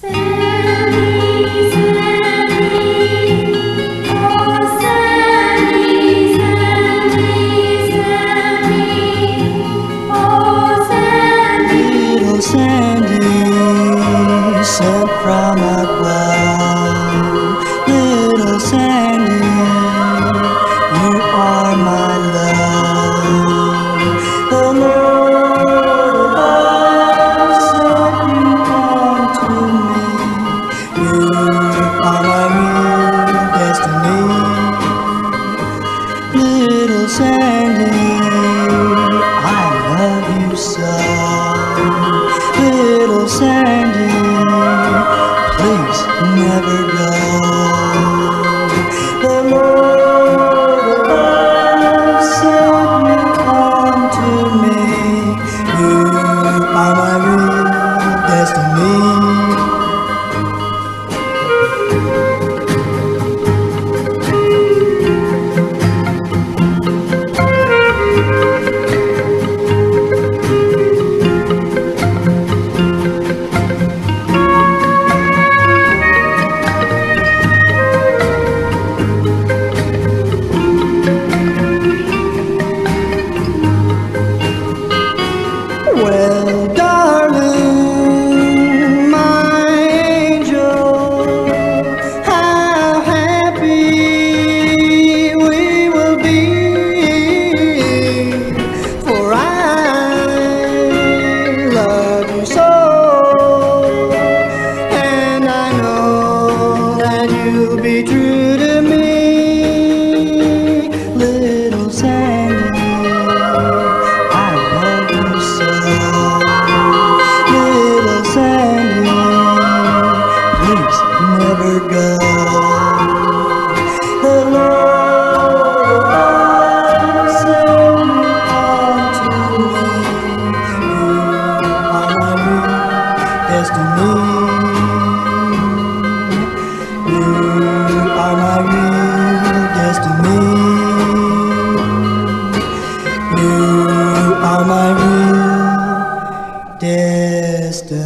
Sandy, Sandy, please never go. Be true destiny.